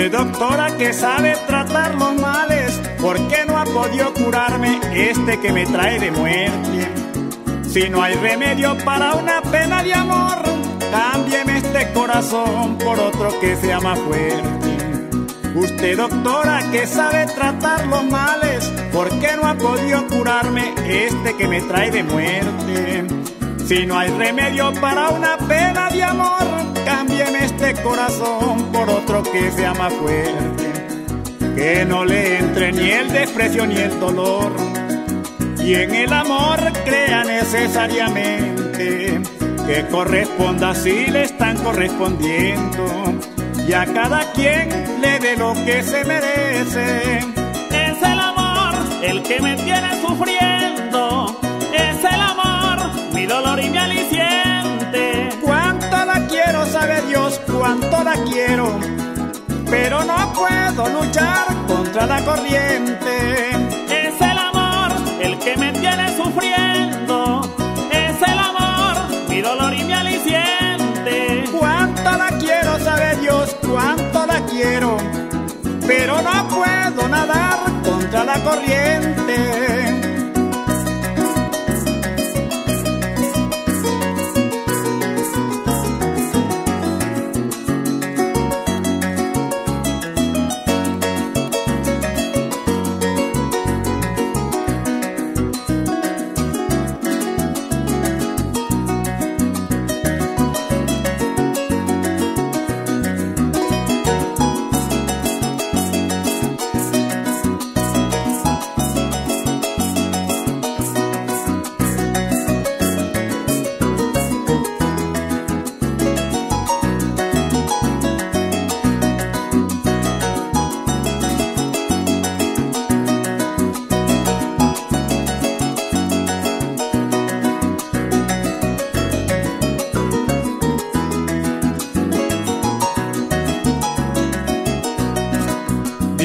Usted doctora que sabe tratar los males, ¿por qué no ha podido curarme este que me trae de muerte? Si no hay remedio para una pena de amor, cámbieme este corazón por otro que sea más fuerte. Usted doctora que sabe tratar los males, ¿por qué no ha podido curarme este que me trae de muerte? Si no hay remedio para una pena de amor, cámbieme este corazón por otro que sea más fuerte. Que no le entre ni el desprecio ni el dolor. Y en el amor crea necesariamente que corresponda si le están correspondiendo. Y a cada quien le dé lo que se merece. Es el amor el que me tiene sufriendo. Dios, cuánto la quiero. Pero no puedo luchar contra la corriente. Es el amor el que me tiene sufriendo. Es el amor mi dolor y mi aliciente. Cuánto la quiero, sabe Dios, cuánto la quiero. Pero no puedo nadar contra la corriente.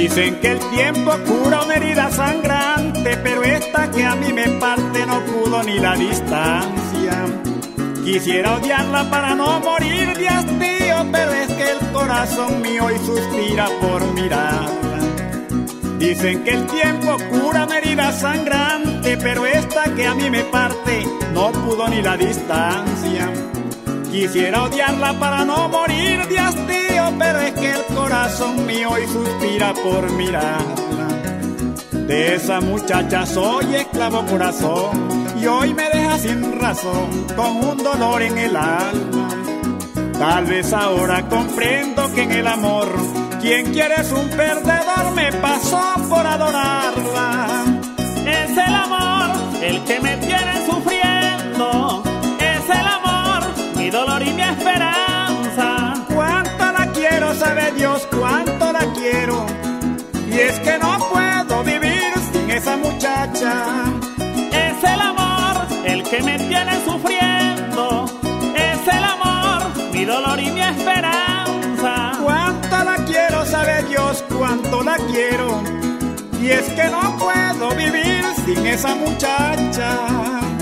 Dicen que el tiempo cura una herida sangrante, pero esta que a mí me parte no pudo ni la distancia. Quisiera odiarla para no morir de hastío, pero es que el corazón mío hoy suspira por mirarla. Dicen que el tiempo cura una herida sangrante, pero esta que a mí me parte no pudo ni la distancia. Quisiera odiarla para no morir de hastío, pero es que el corazón mío hoy suspira por mirarla. De esa muchacha soy esclavo corazón y hoy me deja sin razón con un dolor en el alma. Tal vez ahora comprendo que en el amor quien quiere es un perdedor me pasó por adorarla. Es el amor el que me tiene sufriendo. Que me tiene sufriendo. Es el amor mi dolor y mi esperanza. Cuánto la quiero, sabe Dios, cuánto la quiero. Y es que no puedo vivir sin esa muchacha.